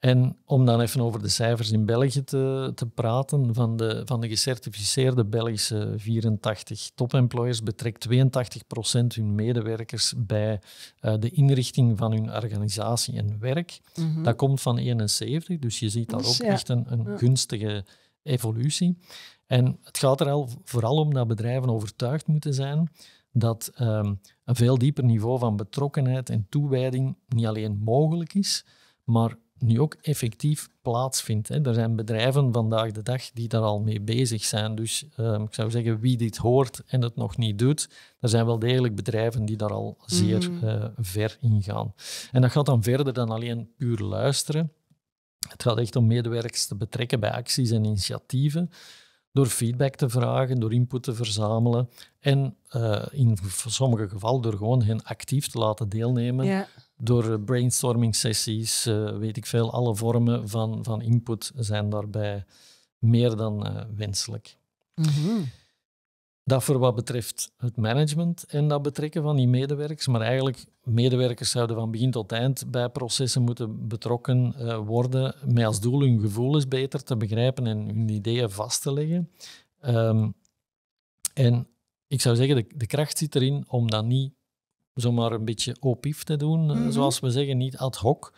En om dan even over de cijfers in België te, te praten, van de, van de gecertificeerde Belgische 84 topemployers betrekt 82% hun medewerkers bij uh, de inrichting van hun organisatie en werk. Mhm. Dat komt van 71, dus je ziet daar ook echt een, een gunstige evolutie. En het gaat er al vooral om dat bedrijven overtuigd moeten zijn dat um, een veel dieper niveau van betrokkenheid en toewijding niet alleen mogelijk is, maar nu ook effectief plaatsvindt. Hè. Er zijn bedrijven vandaag de dag die daar al mee bezig zijn. Dus ehm, ik zou zeggen, wie dit hoort en het nog niet doet, er zijn wel degelijk bedrijven die daar al zeer mm. uh, ver in gaan. En dat gaat dan verder dan alleen puur luisteren. Het gaat echt om medewerkers te betrekken bij acties en initiatieven door feedback te vragen, door input te verzamelen en uh, in sommige gevallen door gewoon hen actief te laten deelnemen ja door brainstorming sessies, uh, weet ik veel, alle vormen van, van input zijn daarbij meer dan uh, wenselijk. Mm Dat voor wat betreft het management en dat betrekken van die medewerkers, maar eigenlijk medewerkers zouden van begin tot eind bij processen moeten betrokken uh, worden, met als doel hun gevoelens beter te begrijpen en hun ideeën vast te leggen. Um, en ik zou zeggen, de, de kracht zit erin om dat niet zomaar een beetje opief te doen, mm zoals we zeggen, niet ad hoc,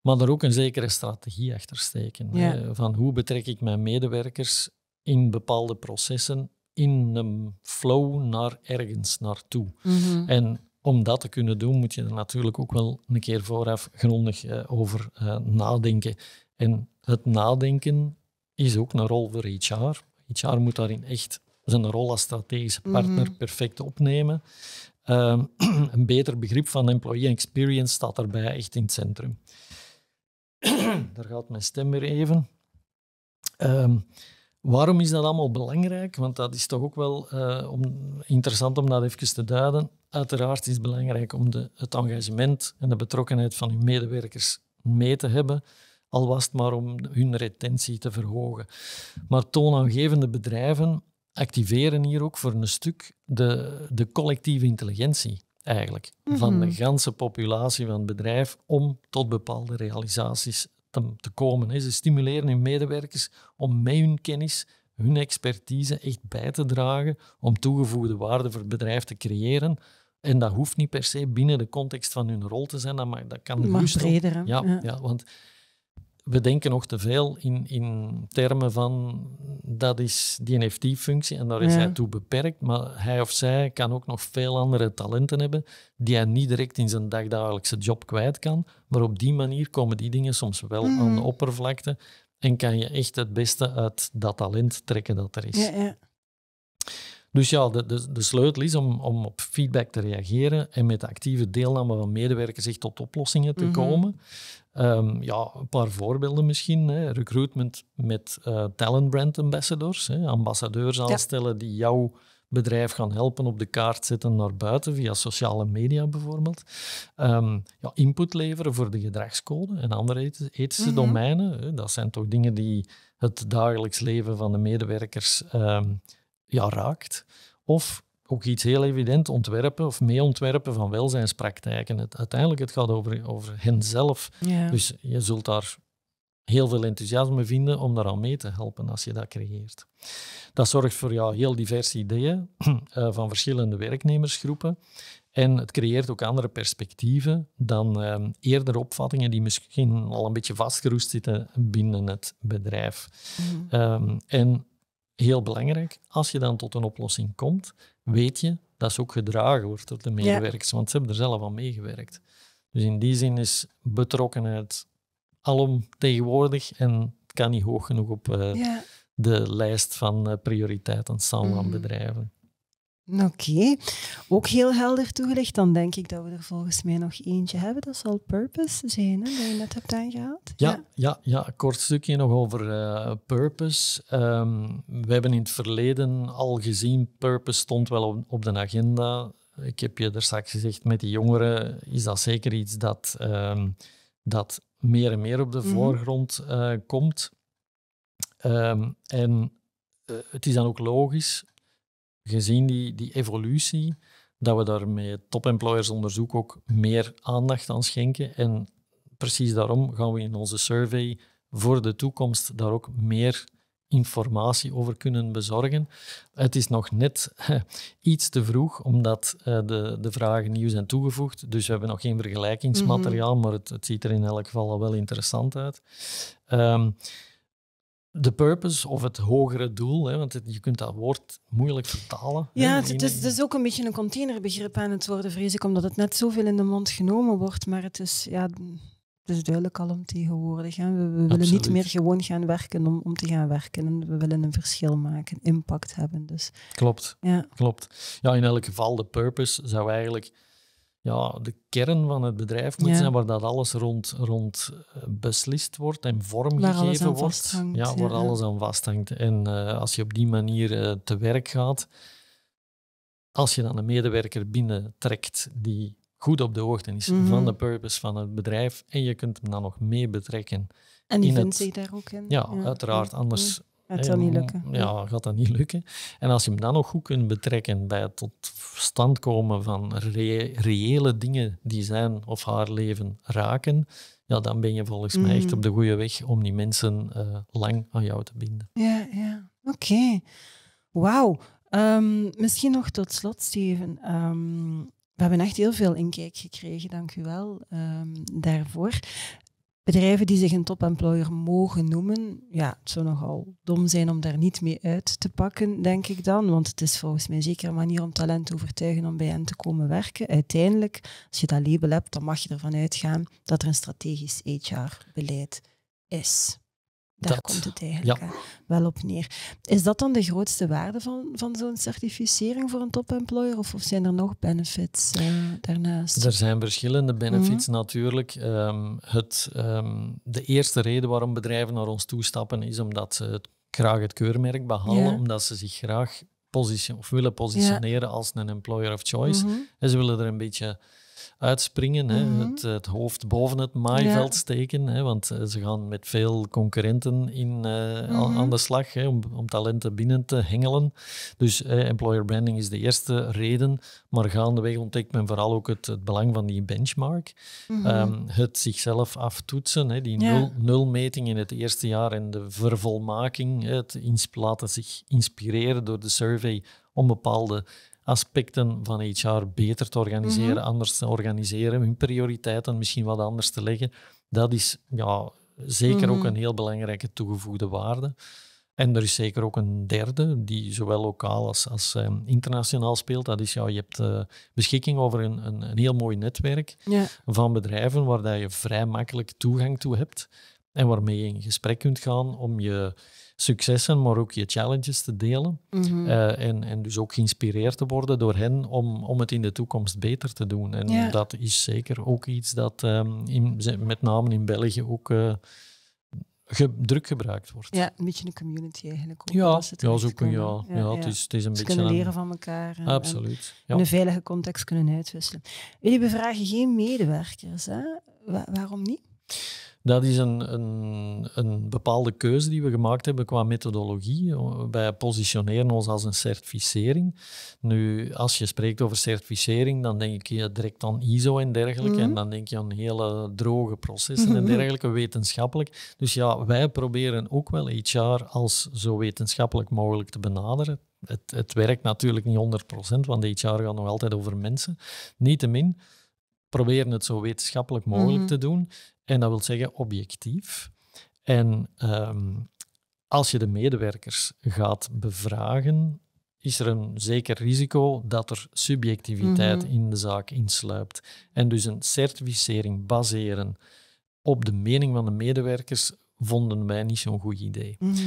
maar er ook een zekere strategie achter steken. Van hoe betrek ik mijn medewerkers in bepaalde processen in een flow naar ergens naartoe. Mm En om dat te kunnen doen, moet je er natuurlijk ook wel een keer vooraf grondig uh, over uh, nadenken. En het nadenken is ook een rol voor HR. HR moet daarin echt zijn rol als strategische partner mhm. perfect opnemen. Um, een beter begrip van employee experience staat daarbij echt in het centrum. Daar gaat mijn stem weer even. Um, waarom is dat allemaal belangrijk? Want dat is toch ook wel uh, om, interessant om dat even te duiden. Uiteraard is het belangrijk om de, het engagement en de betrokkenheid van uw medewerkers mee te hebben, al was het maar om hun retentie te verhogen. Maar toonaangevende bedrijven activeren hier ook voor een stuk de, de collectieve intelligentie eigenlijk van de Mhm. ganse populatie van het bedrijf om tot bepaalde realisaties te, te komen. Ze stimuleren hun medewerkers om met hun kennis, hun expertise echt bij te dragen om toegevoegde waarde voor het bedrijf te creëren. En dat hoeft niet per se binnen de context van hun rol te zijn, dat, mag, dat kan Maar breder. Ja. ja. want we denken nog te veel in, in termen van dat is die NFT-functie en daar is Ja. hij toe beperkt, maar hij of zij kan ook nog veel andere talenten hebben die hij niet direct in zijn dagdagelijkse job kwijt kan. Maar op die manier komen die dingen soms wel aan de oppervlakte en kan je echt het beste uit dat talent trekken dat er is. Ja, ja. Dus ja, de, de, de sleutel is om, om op feedback te reageren en met de actieve deelname van medewerkers echt tot oplossingen te Mhm. komen. Ehm, ja, een paar voorbeelden misschien. Hè. Recruitment met eh, talent brand ambassadors. Hè. Ambassadeurs aanstellen die jouw bedrijf gaan helpen op de kaart zetten naar buiten, via sociale media bijvoorbeeld. Ehm, ja, input leveren voor de gedragscode en andere eth- ethische Mhm. domeinen. Hè. Dat zijn toch dingen die het dagelijks leven van de medewerkers ehm, ja, raakt. Of ook iets heel evident, ontwerpen of meeontwerpen van welzijnspraktijken. Het, uiteindelijk het gaat over, over henzelf. Ja. Dus je zult daar heel veel enthousiasme vinden om daaraan mee te helpen als je dat creëert. Dat zorgt voor ja, heel diverse ideeën eh, van verschillende werknemersgroepen. En het creëert ook andere perspectieven dan eh, eerder opvattingen die misschien al een beetje vastgeroest zitten binnen het bedrijf. Mhm. Ehm, en heel belangrijk, als je dan tot een oplossing komt, weet je dat ze ook gedragen wordt door de medewerkers, want ze hebben er zelf aan meegewerkt. Dus in die zin is betrokkenheid alomtegenwoordig en het kan niet hoog genoeg op eh, ja. de lijst van eh, prioriteiten staan van Mhm. bedrijven. Oké, ook heel helder toegelicht. Dan denk ik dat we er volgens mij nog eentje hebben. Dat zal purpose zijn, hè, dat je net hebt aangehaald. Ja, ja. Ja, een kort stukje nog over eh, purpose. Ehm, we hebben in het verleden al gezien, purpose stond wel op, op de agenda. Ik heb je er straks gezegd, met die jongeren is dat zeker iets dat, ehm, dat meer en meer op de Mhm. voorgrond eh, komt. Ehm, en eh, het is dan ook logisch, gezien die, die evolutie, dat we daar met top-employersonderzoek ook meer aandacht aan schenken. En precies daarom gaan we in onze survey voor de toekomst daar ook meer informatie over kunnen bezorgen. Het is nog net iets te vroeg, omdat eh, de, de vragen nieuw zijn toegevoegd. Dus we hebben nog geen vergelijkingsmateriaal, maar het, het ziet er in elk geval al wel interessant uit. Ehm, de purpose of het hogere doel, hè, want het- je kunt dat woord moeilijk vertalen. hè, Ja, het, is, het is ook een beetje een containerbegrip aan het worden, vrees ik, omdat het net zoveel in de mond genomen wordt. Maar het is, ja, het is duidelijk alomtegenwoordig. Hè. We, we willen niet meer gewoon gaan werken om, om te gaan werken. En we willen een verschil maken, impact hebben. Dus Klopt. ja. Klopt. Ja, in elk geval, de purpose zou eigenlijk ja, de kern van het bedrijf moeten Ja. zijn, waar dat alles rond, rond eh, beslist wordt en Waar vormgegeven alles aan wordt. vasthangt, Ja, waar ja. alles aan vasthangt. En eh, als je op die manier eh, te werk gaat, als je dan een medewerker binnentrekt die goed op de hoogte is Mhm. van de purpose van het bedrijf en je kunt hem dan nog mee betrekken. En die In vindt zich daar ook in. Ja, uiteraard. Ja. Anders Gaat dat niet lukken. Ja, gaat dat niet lukken. En als je hem dan nog goed kunt betrekken bij het tot stand komen van re- reële dingen die zijn of haar leven raken, ja, dan ben je volgens mij echt Mhm. op de goede weg om die mensen eh, lang aan jou te binden. Ja, ja. Oké. Wauw. Ehm, misschien nog tot slot, Steven. Ehm, we hebben echt heel veel inkijk gekregen, dank u wel ehm, daarvoor. Bedrijven die zich een top-employer mogen noemen, ja, het zou nogal dom zijn om daar niet mee uit te pakken, denk ik dan. Want het is volgens mij zeker een manier om talent te overtuigen om bij hen te komen werken. Uiteindelijk, als je dat label hebt, dan mag je ervan uitgaan dat er een strategisch HR-beleid is. Daar Dat, komt het eigenlijk ja. eh, wel op neer. Is dat dan de grootste waarde van, van zo'n certificering voor een top-employer? Of, of zijn er nog benefits eh, daarnaast? Er zijn verschillende benefits Mhm. natuurlijk. Ehm, het, ehm, de eerste reden waarom bedrijven naar ons toestappen is omdat ze het, graag het keurmerk behalen, Ja. omdat ze zich graag position, of willen positioneren als een employer of choice. Mhm. En ze willen er een beetje uitspringen, hè, Mhm. het, het hoofd boven het maaiveld Ja. steken, hè, want eh, ze gaan met veel concurrenten in, eh, aan- Mhm. aan de slag hè, om, om talenten binnen te hengelen. Dus employer branding is de eerste reden, maar gaandeweg ontdekt men vooral ook het, het belang van die benchmark. Mhm. Ehm, het zichzelf aftoetsen, hè, die Ja. nul, nulmeting in het eerste jaar en de vervolmaking, het laten zich inspireren door de survey om bepaalde aspecten van HR beter te organiseren, Mhm. anders te organiseren, hun prioriteiten misschien wat anders te leggen. Dat is ja, zeker ook Mhm. een heel belangrijke toegevoegde waarde. En er is zeker ook een derde, die zowel lokaal als, als ehm, internationaal speelt. Dat is, ja, je hebt eh, beschikking over een, een, een heel mooi netwerk ja. van bedrijven waar dat je vrij makkelijk toegang toe hebt en waarmee je in gesprek kunt gaan om je successen, maar ook je challenges te delen. Mhm. Eh, en, en dus ook geïnspireerd te worden door hen om, om het in de toekomst beter te doen. En Ja. dat is zeker ook iets dat ehm, in, met name in België ook ge- druk gebruikt wordt. ja, een beetje een community eigenlijk. Ook, ja, dat ja, zo kun je, ja, ja, Het, is, het is een Ze beetje kunnen een- leren van elkaar. en- en Absoluut. Ja. in een veilige context kunnen uitwisselen. Jullie bevragen geen medewerkers, hè? Wa- waarom niet? Dat is een, een, een bepaalde keuze die we gemaakt hebben qua methodologie. Wij positioneren ons als een certificering. Nu, als je spreekt over certificering, dan denk je direct aan ISO en dergelijke. Mhm. En dan denk je aan hele droge processen en dergelijke, wetenschappelijk. Dus ja, wij proberen ook wel HR als zo wetenschappelijk mogelijk te benaderen. Het, het werkt natuurlijk niet 100%, want HR gaat nog altijd over mensen. Niettemin proberen het zo wetenschappelijk mogelijk Mhm. te doen. En dat wil zeggen objectief. En ehm, als je de medewerkers gaat bevragen, is er een zeker risico dat er subjectiviteit Mhm. in de zaak insluipt. En dus een certificering baseren op de mening van de medewerkers vonden wij niet zo'n goed idee. Mhm.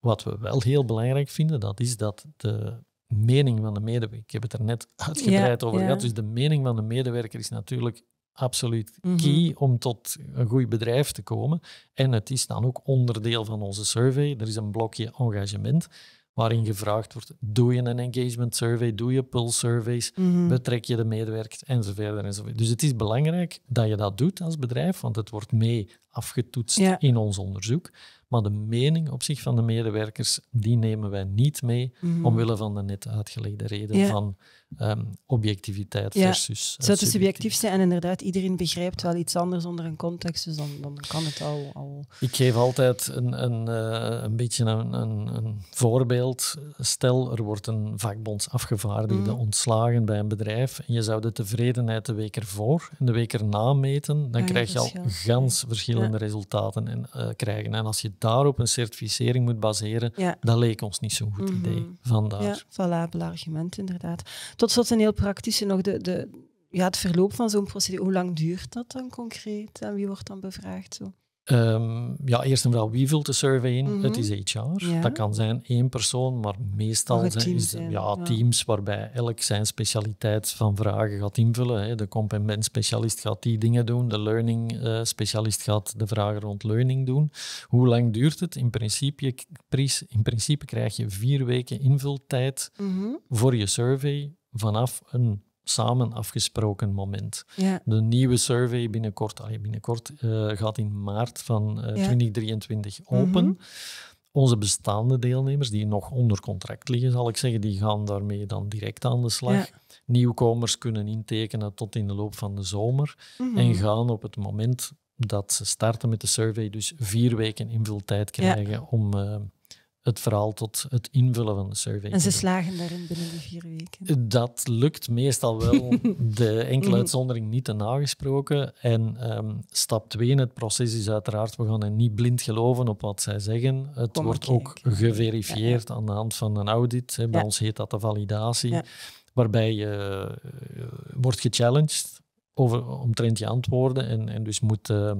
Wat we wel heel belangrijk vinden, dat is dat de mening van de medewerker, ik heb het er net uitgebreid Ja, over ja. gehad, dus de mening van de medewerker is natuurlijk absoluut Mhm. key om tot een goed bedrijf te komen. En het is dan ook onderdeel van onze survey. Er is een blokje engagement waarin gevraagd wordt, doe je een engagement survey, doe je pulse surveys, Mhm. betrek je de medewerkers enzovoort enzovoort. Dus het is belangrijk dat je dat doet als bedrijf, want het wordt mee afgetoetst Ja. in ons onderzoek. Maar de mening op zich van de medewerkers, die nemen wij niet mee, Mhm. omwille van de net uitgelegde reden Ja. van ehm, objectiviteit Ja. versus eh, Zou te subjectief zijn en inderdaad, iedereen begrijpt wel iets anders onder een context, dus dan, dan kan het al... al... Ik geef altijd een, een, eh, een beetje een, een, een voorbeeld. Stel, er wordt een vakbondsafgevaardigde Mhm. ontslagen bij een bedrijf en je zou de tevredenheid de week ervoor en de week erna meten, dan ja, krijg je al verschil. gans verschillende resultaten en, eh, krijgen. En als je daarop een certificering moet baseren, dat leek ons niet zo'n goed Mhm. idee. Vandaar. Ja, valabel argument inderdaad. Tot slot een heel praktische nog, de, de, ja, het verloop van zo'n procedure. Hoe lang duurt dat dan concreet en wie wordt dan bevraagd? Zo? Ehm, ja, eerst en vooral, wie vult de survey in? Mhm. Het is HR. Ja. Dat kan zijn één persoon, maar meestal zijn, team is, zijn, ja, ja. teams waarbij elk zijn specialiteit van vragen gaat invullen. Hè. De comp specialist gaat die dingen doen, de learning eh, specialist gaat de vragen rond learning doen. Hoe lang duurt het? In principe, in principe krijg je vier weken invultijd Mhm. voor je survey vanaf een samen afgesproken moment. Ja. De nieuwe survey binnenkort, allee, binnenkort eh, gaat in maart van eh, Ja. 2023 open. Mhm. Onze bestaande deelnemers, die nog onder contract liggen, zal ik zeggen, die gaan daarmee dan direct aan de slag. Ja. Nieuwkomers kunnen intekenen tot in de loop van de zomer Mhm. en gaan op het moment dat ze starten met de survey dus vier weken invultijd krijgen om eh, het verhaal tot het invullen van de survey En ze slagen daarin binnen die vier weken. Dat lukt meestal wel, de enkele Mhm. uitzondering niet te nagesproken. En ehm, stap 2 in het proces is uiteraard, we gaan hen niet blind geloven op wat zij zeggen. Het Kom wordt ook geverifieerd aan de hand van een audit. Hè. Bij Ja. ons heet dat de validatie, waarbij je eh, wordt gechallenged over, omtrent je antwoorden en, en dus moet eh,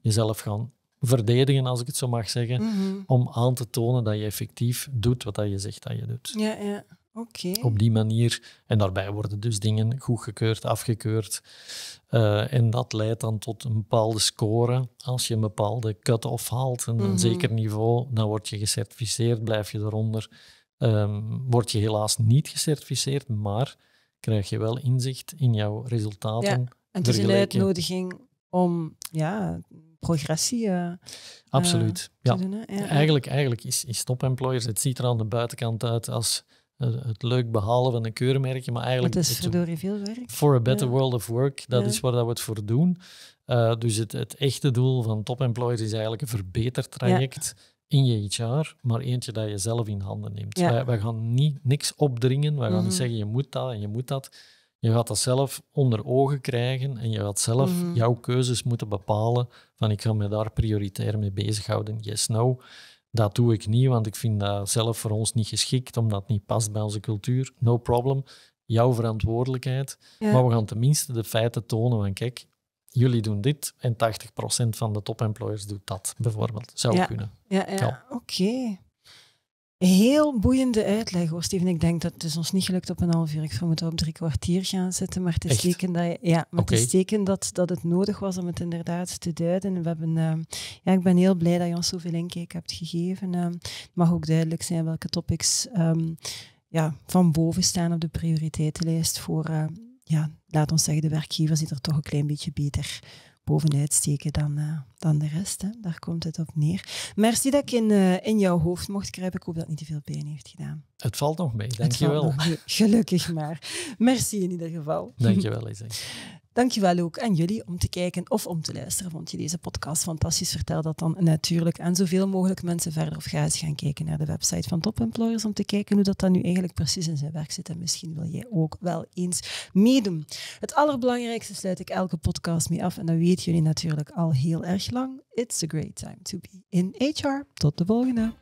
jezelf gaan verdedigen, als ik het zo mag zeggen, Mhm. om aan te tonen dat je effectief doet wat dat je zegt dat je doet Ja, ja. Oké. op die manier. En daarbij worden dus dingen goedgekeurd, afgekeurd. Eh, en dat leidt dan tot een bepaalde score. Als je een bepaalde cut-off haalt, een, Mhm. zeker niveau, dan word je gecertificeerd, blijf je eronder. Ehm, word je helaas niet gecertificeerd, maar krijg je wel inzicht in jouw resultaten. En het is een uitnodiging om ja, progressie uh, Absoluut. ja. Doen, ja. Eigenlijk, eigenlijk is, is top employers, het ziet er aan de buitenkant uit als het leuk behalen van een keurmerkje, maar eigenlijk... Het is verdorie veel werk. For a better world of work, dat is waar dat we het voor doen. Uh, dus het, het, echte doel van top employers is eigenlijk een verbetertraject in je HR, maar eentje dat je zelf in handen neemt. Wij, wij, gaan niet, niks opdringen, wij gaan niet mhm. zeggen je moet dat en je moet dat. Je gaat dat zelf onder ogen krijgen en je gaat zelf mhm. jouw keuzes moeten bepalen van ik ga me daar prioritair mee bezighouden. Yes, no. Dat doe ik niet, want ik vind dat zelf voor ons niet geschikt, omdat het niet past bij onze cultuur. No problem. Jouw verantwoordelijkheid. Maar we gaan tenminste de feiten tonen van kijk, jullie doen dit en 80% van de top-employers doet dat, bijvoorbeeld. Zou kunnen. Ja, ja. oké. Heel boeiende uitleg hoor, Steven. Ik denk dat het is ons niet gelukt op een half uur. Ik zou moeten op drie kwartier gaan zitten. Maar het is teken dat, je, ja, maar het, is teken dat, dat het nodig was om het inderdaad te duiden. We hebben, uh, ja, ik ben heel blij dat je ons zoveel inkijk hebt gegeven. Uh, het mag ook duidelijk zijn welke topics um, ja, van boven staan op de prioriteitenlijst voor, uh, ja, laat ons zeggen, de werkgevers die er toch een klein beetje beter bovenuit steken dan, uh, dan de rest. Hè. Daar komt het op neer. Merci dat ik in, uh, in jouw hoofd mocht kruipen. Ik hoop dat het niet te veel pijn heeft gedaan. Het valt nog mee, dankjewel. Gelukkig maar. Merci in ieder geval. Dankjewel, Isaac. Dankjewel ook aan jullie om te kijken of om te luisteren. Vond je deze podcast fantastisch? Vertel dat dan natuurlijk aan zoveel mogelijk mensen verder. Of ga eens gaan kijken naar de website van Top Employers om te kijken hoe dat dan nu eigenlijk precies in zijn werk zit. En misschien wil jij ook wel eens meedoen. Het allerbelangrijkste sluit ik elke podcast mee af. En dat weten jullie natuurlijk al heel erg lang. It's a great time to be in HR. Tot de volgende.